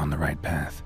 on the right path.